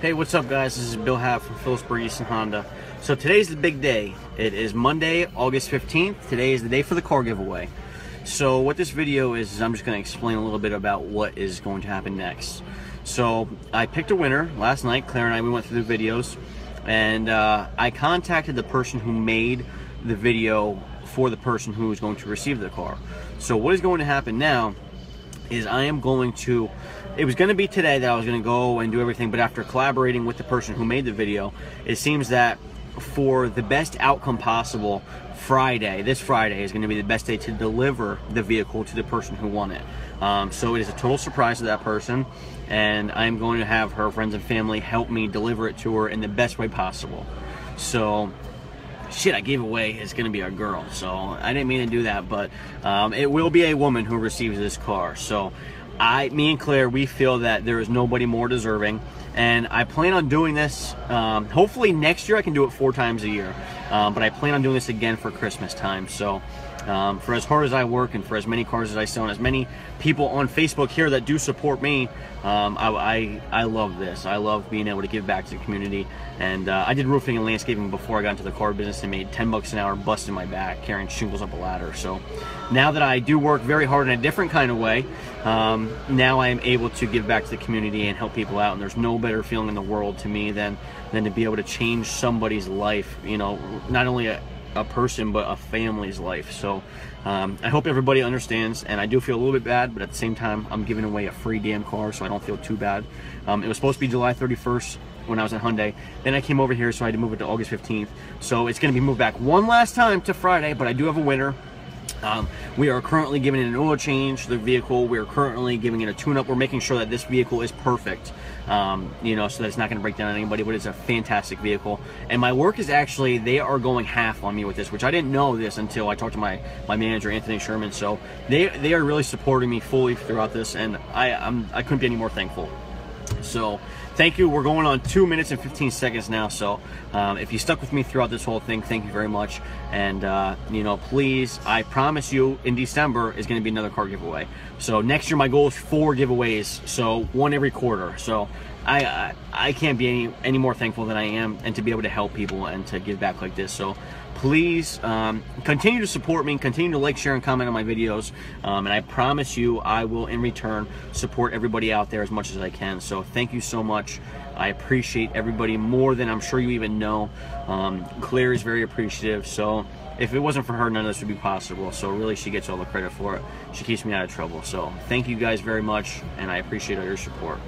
Hey, what's up, guys? This is Bill Hav from Phillipsburg Easton Honda. So today's the big day. It is Monday, August 15th. Today is the day for the car giveaway. So what this video is, is I'm just going to explain a little bit about what is going to happen next. So I picked a winner last night. Claire and I, we went through the videos. And uh, I contacted the person who made the video for the person who is going to receive the car. So what is going to happen now is I am going to, it was going to be today that I was going to go and do everything, but after collaborating with the person who made the video, it seems that for the best outcome possible, Friday, this Friday is going to be the best day to deliver the vehicle to the person who won it. Um, so it is a total surprise to that person, and I'm going to have her friends and family help me deliver it to her in the best way possible. So shit I gave away is going to be a girl. So I didn't mean to do that, but um, it will be a woman who receives this car. So I, me and Claire, we feel that there is nobody more deserving. And I plan on doing this, um, hopefully next year I can do it four times a year. Um, but I plan on doing this again for Christmas time. So um, for as hard as I work and for as many cars as I sell and as many people on Facebook here that do support me, um, I, I, I, love this. I love being able to give back to the community. And uh, I did roofing and landscaping before I got into the car business and made 10 bucks an hour busting my back carrying shingles up a ladder. So now that I do work very hard in a different kind of way, um, now I am able to give back to the community and help people out. And there's no better feeling in the world to me than, than to be able to change somebody's life, you know, not only a, a person but a family's life. So um, I hope everybody understands and I do feel a little bit bad but at the same time I'm giving away a free damn car so I don't feel too bad. Um, it was supposed to be July 31st when I was at Hyundai. Then I came over here so I had to move it to August 15th so it's gonna be moved back one last time to Friday but I do have a winner. Um, we are currently giving it an oil change the vehicle. We're currently giving it a tune-up. We're making sure that this vehicle is perfect, um, you know, so that it's not going to break down on anybody, but it's a fantastic vehicle. And my work is actually, they are going half on me with this, which I didn't know this until I talked to my, my manager, Anthony Sherman. So they, they are really supporting me fully throughout this, and I, I'm, I couldn't be any more thankful. So thank you. We're going on two minutes and 15 seconds now. So um, if you stuck with me throughout this whole thing, thank you very much. And, uh, you know, please, I promise you in December is going to be another car giveaway. So next year, my goal is four giveaways. So one every quarter. So I, I, can't be any, any more thankful than I am and to be able to help people and to give back like this. So please um, continue to support me, continue to like, share, and comment on my videos. Um, and I promise you, I will in return support everybody out there as much as I can. So thank you so much. I appreciate everybody more than I'm sure you even know. Um, Claire is very appreciative. So if it wasn't for her, none of this would be possible. So really, she gets all the credit for it. She keeps me out of trouble. So thank you guys very much, and I appreciate all your support.